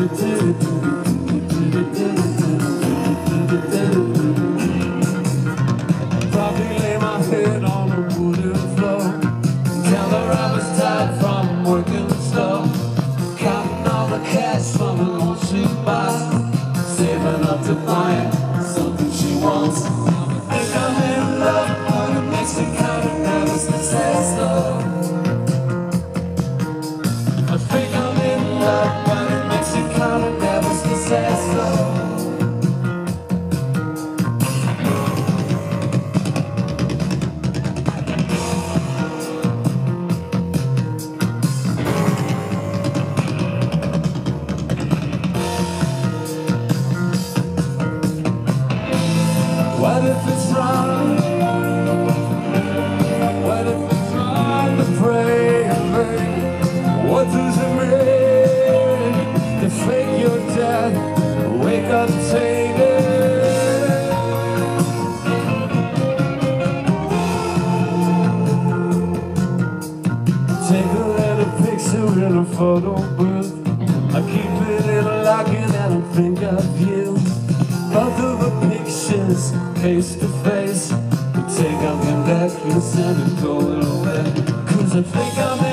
Probably lay my head on a wooden floor. Tell the robbers tired from working the. Counting all the cash from the. Saving up to buy something she wants. I think I'm in love, but it makes me kind of nervous. I think I'm in love, picture in a photo booth. I keep it in a locket and I think of you. Both of the pictures face to face. We take out the necklace and we throw it away. Cause I think I'm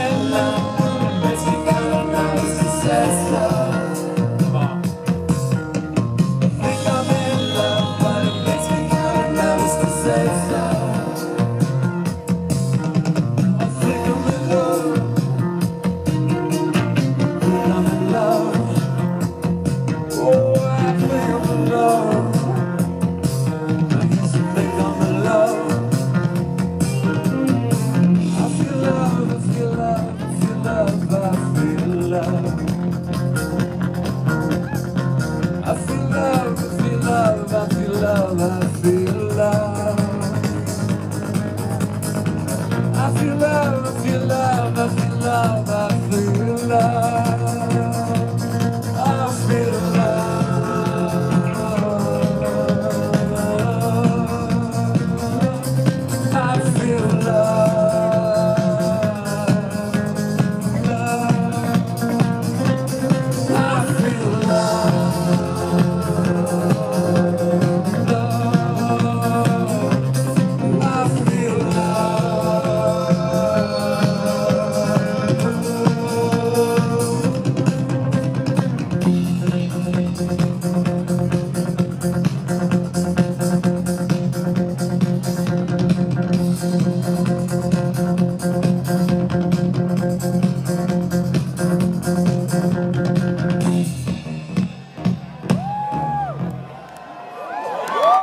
I feel love, I feel love, I feel love. Thank you.